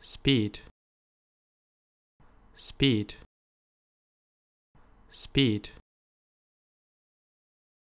speed. Speed. Speed.